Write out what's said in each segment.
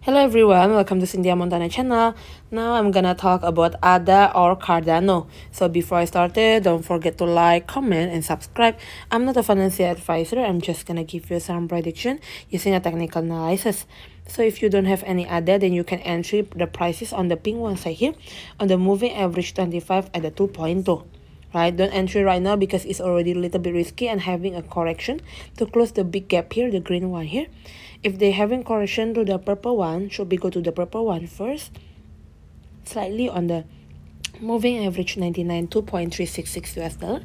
Hello everyone, welcome to Cynthia Montana channel. Now I'm gonna talk about ADA or Cardano. So before I started, don't forget to like, comment, and subscribe. I'm not a financial advisor, I'm just gonna give you some prediction using a technical analysis. So if you don't have any ADA, then you can entry the prices on the pink one side here on the moving average 25 at the 2.2 right? Don't enter right now because it's already a little bit risky and having a correction to close the big gap here the green one here. If they having correction to the purple one should we go to the purple one first? Slightly on the moving average 99 2.366 us dollar.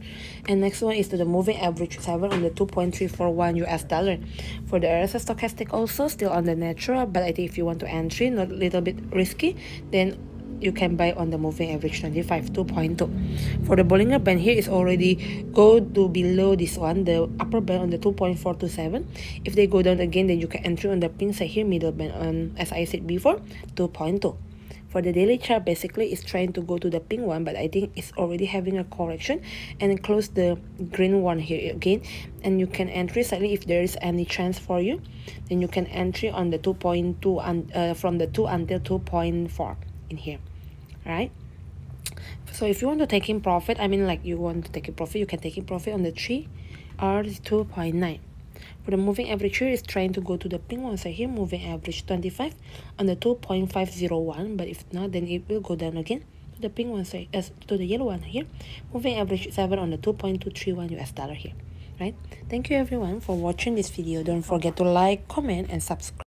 And next one is to the moving average 7 on the 2.341 us dollar. For the rsi stochastic also still on the natural but i think if you want to entry not a little bit risky then you can buy on the moving average 25 2.2 for the bollinger band here is already go to below this one the upper band on the 2.427 if they go down again then you can enter on the pink side here middle band on as i said before 2.2 for the daily chart basically it's trying to go to the pink one but i think it's already having a correction and close the green one here again. And you can entry slightly if there is any chance for you. Then you can entry on the 2.2 and uh, from the 2 until 2.4 in here right? So if you want to take in profit i mean like you want to take in profit you can take in profit on the 3 or 2.9 for the moving average here is trying to go to the pink one side here moving average 25 on the 2.501 but if not then it will go down again to the pink one side as to the yellow one here. Moving average 7 on the 2.231 us dollar here right? Thank you everyone for watching this video. Don't forget to like comment and subscribe